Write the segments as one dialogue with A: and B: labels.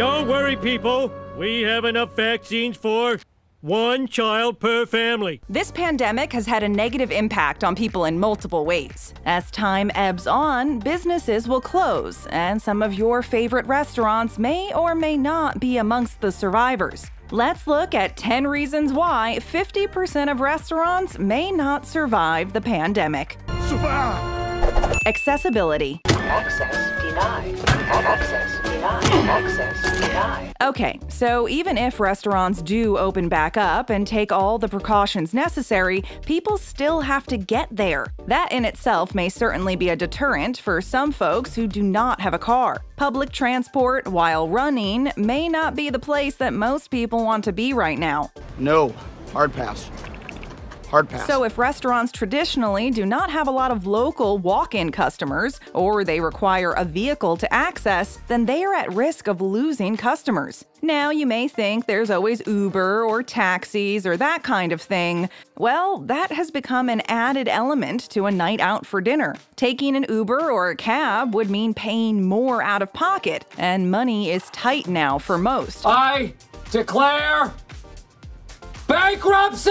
A: Don't worry, people. We have enough vaccines for one child per family.
B: This pandemic has had a negative impact on people in multiple ways. As time ebbs on, businesses will close, and some of your favorite restaurants may or may not be amongst the survivors. Let's look at 10 reasons why 50% of restaurants may not survive the pandemic. Accessibility.
C: Access denied. Access. Access denied.
B: Okay, so even if restaurants do open back up and take all the precautions necessary, people still have to get there. That in itself may certainly be a deterrent for some folks who do not have a car. Public transport, while running, may not be the place that most people want to be right now.
D: No. Hard pass. Hard pass.
B: So, if restaurants traditionally do not have a lot of local walk in customers, or they require a vehicle to access, then they are at risk of losing customers. Now, you may think there's always Uber or taxis or that kind of thing. Well, that has become an added element to a night out for dinner. Taking an Uber or a cab would mean paying more out of pocket, and money is tight now for most.
E: I declare bankruptcy!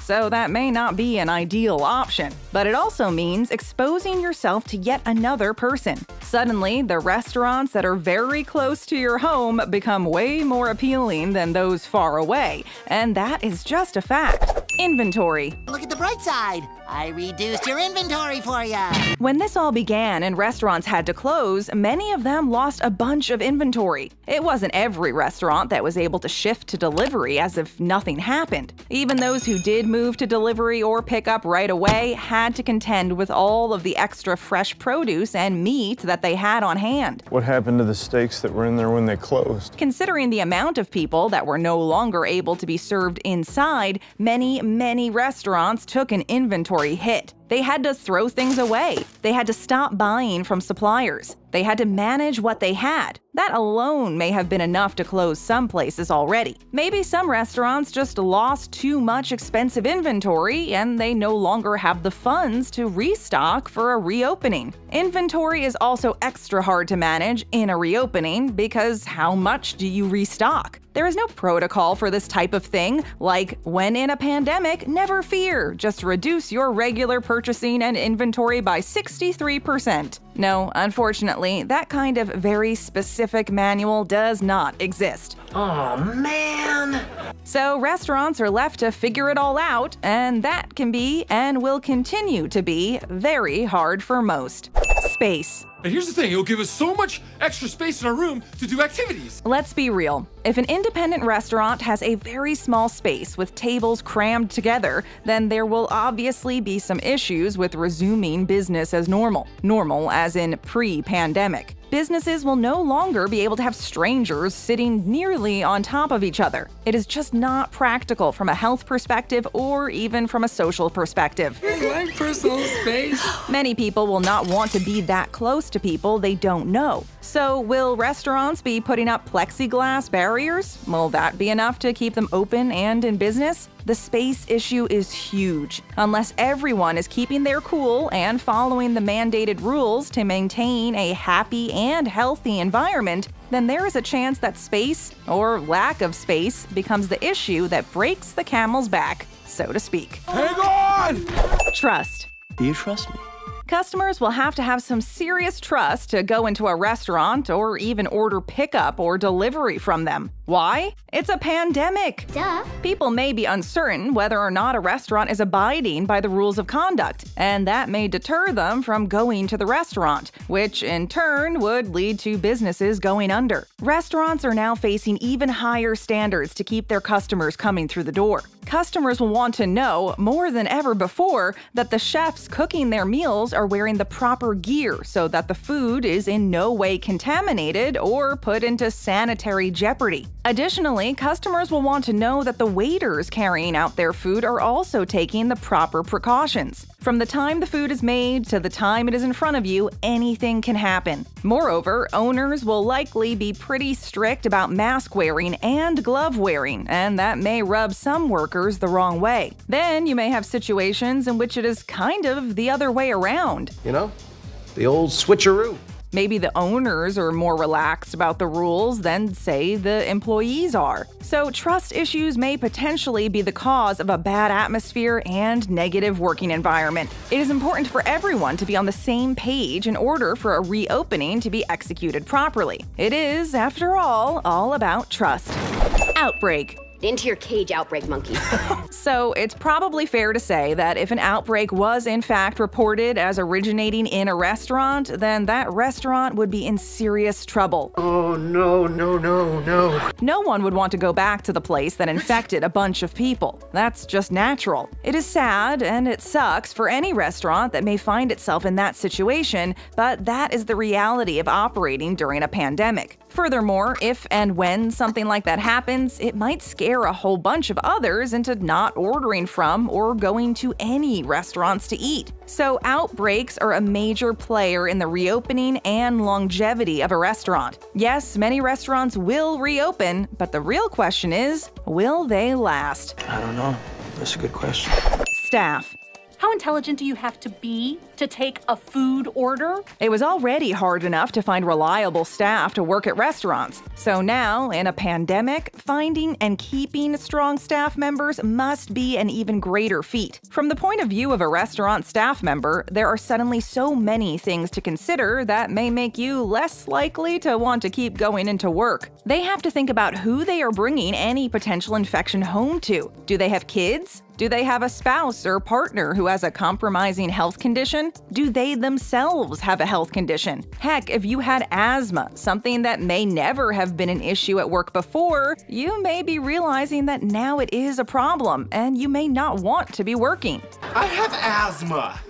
B: So that may not be an ideal option, but it also means exposing yourself to yet another person. Suddenly, the restaurants that are very close to your home become way more appealing than those far away, and that is just a fact. Inventory.
F: Look at the bright side. I reduced your inventory for you.
B: When this all began and restaurants had to close, many of them lost a bunch of inventory. It wasn't every restaurant that was able to shift to delivery as if nothing happened. Even those who did move to delivery or pick up right away had to contend with all of the extra fresh produce and meat that they had on hand.
G: What happened to the steaks that were in there when they closed?
B: Considering the amount of people that were no longer able to be served inside, many, many restaurants took an inventory hit. They had to throw things away. They had to stop buying from suppliers. They had to manage what they had. That alone may have been enough to close some places already. Maybe some restaurants just lost too much expensive inventory and they no longer have the funds to restock for a reopening. Inventory is also extra hard to manage in a reopening because how much do you restock? There is no protocol for this type of thing, like when in a pandemic, never fear, just reduce your regular purchasing and inventory by 63%. No, unfortunately, that kind of very specific manual does not exist.
E: Oh man!
B: So restaurants are left to figure it all out, and that can be and will continue to be very hard for most. Space.
H: And here's the thing, it'll give us so much extra space in our room to do activities.
B: Let's be real. If an independent restaurant has a very small space with tables crammed together, then there will obviously be some issues with resuming business as normal. Normal as in pre pandemic. Businesses will no longer be able to have strangers sitting nearly on top of each other. It is just not practical from a health perspective or even from a social perspective.
E: My personal space.
B: Many people will not want to be that close to people they don't know. So, will restaurants be putting up plexiglass barriers? Will that be enough to keep them open and in business? The space issue is huge. Unless everyone is keeping their cool and following the mandated rules to maintain a happy and healthy environment, then there is a chance that space, or lack of space, becomes the issue that breaks the camel's back, so to speak.
H: Hang on!
B: Trust.
D: Do you trust me?
B: Customers will have to have some serious trust to go into a restaurant or even order pickup or delivery from them. Why? It's a pandemic.
I: Duh.
B: People may be uncertain whether or not a restaurant is abiding by the rules of conduct, and that may deter them from going to the restaurant, which in turn would lead to businesses going under. Restaurants are now facing even higher standards to keep their customers coming through the door. Customers will want to know, more than ever before, that the chefs cooking their meals are wearing the proper gear so that the food is in no way contaminated or put into sanitary jeopardy. Additionally, customers will want to know that the waiters carrying out their food are also taking the proper precautions. From the time the food is made to the time it is in front of you, anything can happen. Moreover, owners will likely be pretty strict about mask wearing and glove wearing, and that may rub some workers the wrong way. Then you may have situations in which it is kind of the other way around.
J: You know, the old switcheroo.
B: Maybe the owners are more relaxed about the rules than, say, the employees are. So, trust issues may potentially be the cause of a bad atmosphere and negative working environment. It is important for everyone to be on the same page in order for a reopening to be executed properly. It is, after all, all about trust. Outbreak.
I: Into your cage, outbreak monkey.
B: So, it's probably fair to say that if an outbreak was in fact reported as originating in a restaurant, then that restaurant would be in serious trouble.
D: Oh, no, no, no, no.
B: No one would want to go back to the place that infected a bunch of people. That's just natural. It is sad and it sucks for any restaurant that may find itself in that situation, but that is the reality of operating during a pandemic. Furthermore, if and when something like that happens, it might scare a whole bunch of others into not ordering from or going to any restaurants to eat. So, outbreaks are a major player in the reopening and longevity of a restaurant. Yes, many restaurants will reopen, but the real question is will they last?
D: I don't know. That's a good question.
B: Staff.
J: How intelligent do you have to be to take a food order?
B: It was already hard enough to find reliable staff to work at restaurants. So now, in a pandemic, finding and keeping strong staff members must be an even greater feat. From the point of view of a restaurant staff member, there are suddenly so many things to consider that may make you less likely to want to keep going into work. They have to think about who they are bringing any potential infection home to. Do they have kids? Do they have a spouse or partner who has a compromising health condition? Do they themselves have a health condition? Heck, if you had asthma, something that may never have been an issue at work before, you may be realizing that now it is a problem and you may not want to be working.
H: I have asthma.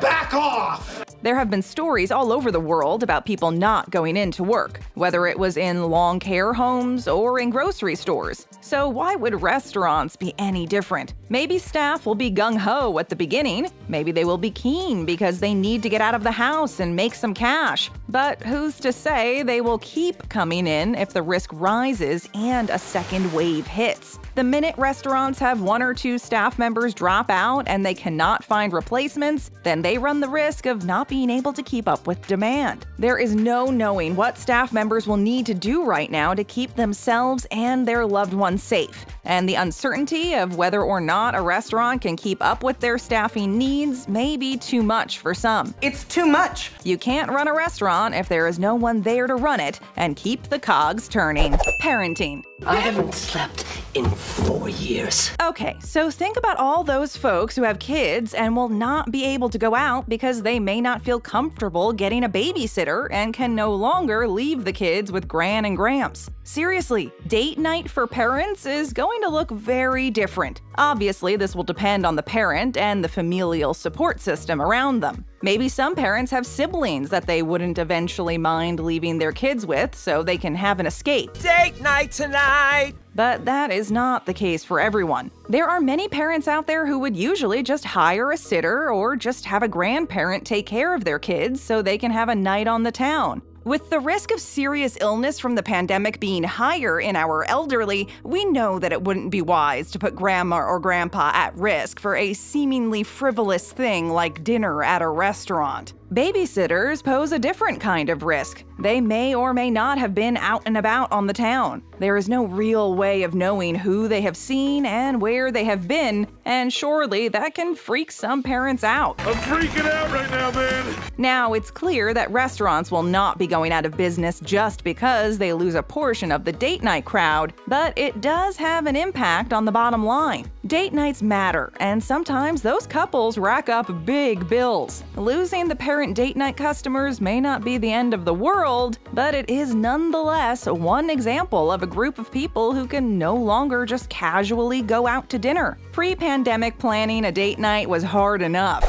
H: Back off!
B: There have been stories all over the world about people not going in to work, whether it was in long care homes or in grocery stores. So, why would restaurants be any different? Maybe staff will be gung ho at the beginning. Maybe they will be keen because they need to get out of the house and make some cash. But who's to say they will keep coming in if the risk rises and a second wave hits? The minute restaurants have one or two staff members drop out and they cannot find replacements, then they run the risk of not being able to keep up with demand. There is no knowing what staff members will need to do right now to keep themselves and their loved ones safe. And the uncertainty of whether or not a restaurant can keep up with their staffing needs may be too much for some.
K: It's too much.
B: You can't run a restaurant if there is no one there to run it and keep the cogs turning. Parenting.
E: I haven't slept in four years.
B: Okay, so think about all those folks who have kids and will not be able to go out because they may not feel comfortable getting a babysitter and can no longer leave the kids with Gran and Gramps. Seriously, date night for parents is going to look very different. Obviously, this will depend on the parent and the familial support system around them. Maybe some parents have siblings that they wouldn't eventually mind leaving their kids with so they can have an escape.
K: Date night tonight.
B: But that is not the case for everyone. There are many parents out there who would usually just hire a sitter or just have a grandparent take care of their kids so they can have a night on the town. With the risk of serious illness from the pandemic being higher in our elderly, we know that it wouldn't be wise to put grandma or grandpa at risk for a seemingly frivolous thing like dinner at a restaurant. Babysitters pose a different kind of risk. They may or may not have been out and about on the town. There is no real way of knowing who they have seen and where they have been, and surely that can freak some parents out.
H: I'm freaking out right now, man.
B: Now, it's clear that restaurants will not be going out of business just because they lose a portion of the date night crowd, but it does have an impact on the bottom line. Date nights matter, and sometimes those couples rack up big bills. Losing the parent date night customers may not be the end of the world, but it is nonetheless one example of a group of people who can no longer just casually go out to dinner. Pre pandemic planning a date night was hard enough.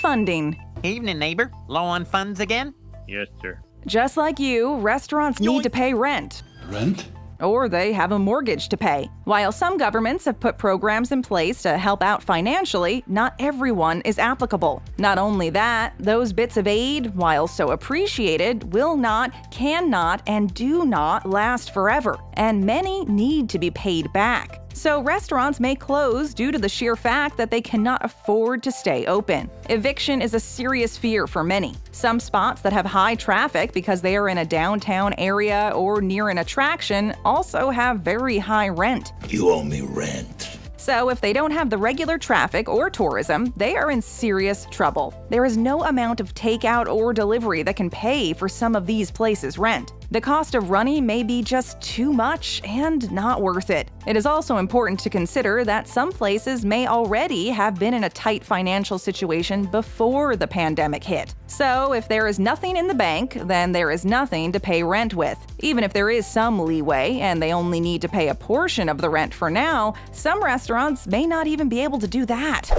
B: Funding.
F: Evening, neighbor. Low on funds again?
A: Yes, sir.
B: Just like you, restaurants need to pay rent.
H: Rent?
B: Or they have a mortgage to pay. While some governments have put programs in place to help out financially, not everyone is applicable. Not only that, those bits of aid, while so appreciated, will not, cannot, and do not last forever, and many need to be paid back. So restaurants may close due to the sheer fact that they cannot afford to stay open. Eviction is a serious fear for many. Some spots that have high traffic because they are in a downtown area or near an attraction also have very high rent.
L: You owe me rent.
B: So, if they don't have the regular traffic or tourism, they are in serious trouble. There is no amount of takeout or delivery that can pay for some of these places' rent. The cost of running may be just too much and not worth it. It is also important to consider that some places may already have been in a tight financial situation before the pandemic hit. So, if there is nothing in the bank, then there is nothing to pay rent with. Even if there is some leeway and they only need to pay a portion of the rent for now, some restaurants may not even be able to do that.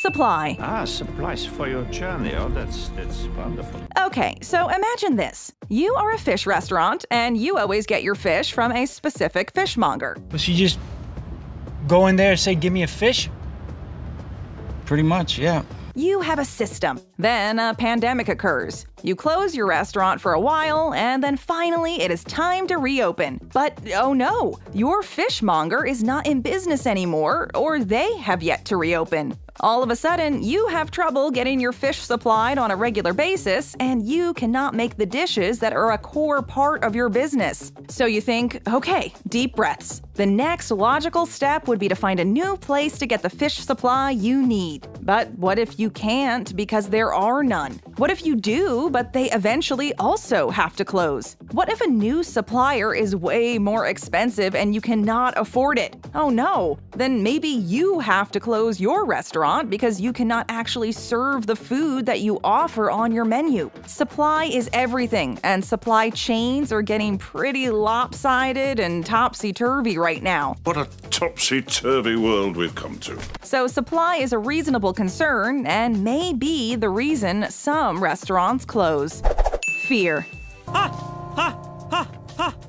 B: Supply.
M: Ah, supplies for your journey. Oh, that's that's wonderful.
B: Okay, so imagine this. You are a fish restaurant, and you always get your fish from a specific fishmonger.
N: Was you just go in there and say, give me a fish? Pretty much, yeah.
B: You have a system. Then a pandemic occurs. You close your restaurant for a while, and then finally it is time to reopen. But oh no, your fishmonger is not in business anymore, or they have yet to reopen. All of a sudden, you have trouble getting your fish supplied on a regular basis, and you cannot make the dishes that are a core part of your business. So you think, okay, deep breaths. The next logical step would be to find a new place to get the fish supply you need. But what if you can't because there are none? What if you do, but they eventually also have to close? What if a new supplier is way more expensive and you cannot afford it? Oh no, then maybe you have to close your restaurant because you cannot actually serve the food that you offer on your menu. Supply is everything, and supply chains are getting pretty lopsided and topsy turvy right now.
O: What a topsy turvy world we've come to.
B: So, supply is a reasonable concern and may be the reason some restaurants close. Fear.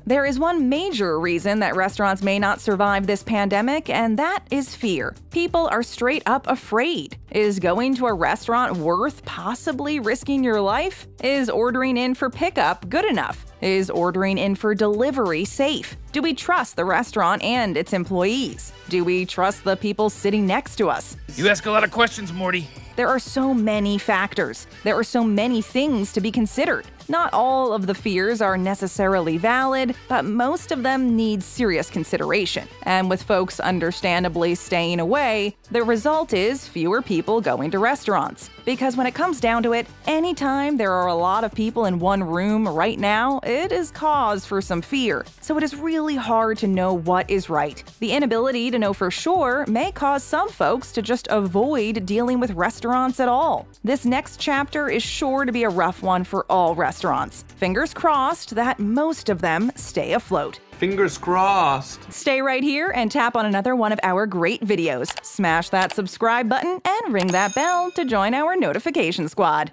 B: There is one major reason that restaurants may not survive this pandemic, and that is fear. People are straight up afraid. Is going to a restaurant worth possibly risking your life? Is ordering in for pickup good enough? Is ordering in for delivery safe? Do we trust the restaurant and its employees? Do we trust the people sitting next to us?
P: You ask a lot of questions, Morty.
B: There are so many factors. There are so many things to be considered. Not all of the fears are necessarily valid, but most of them need serious consideration. And with folks understandably staying away, the result is fewer people going to restaurants. Because when it comes down to it, anytime there are a lot of people in one room right now, it is cause for some fear. So it is really hard to know what is right. The inability to know for sure may cause some folks to just avoid dealing with restaurants at all. This next chapter is sure to be a rough one for all restaurants. Fingers crossed that most of them stay afloat.
Q: Fingers crossed.
B: Stay right here and tap on another one of our great videos. Smash that subscribe button and ring that bell to join our notification squad.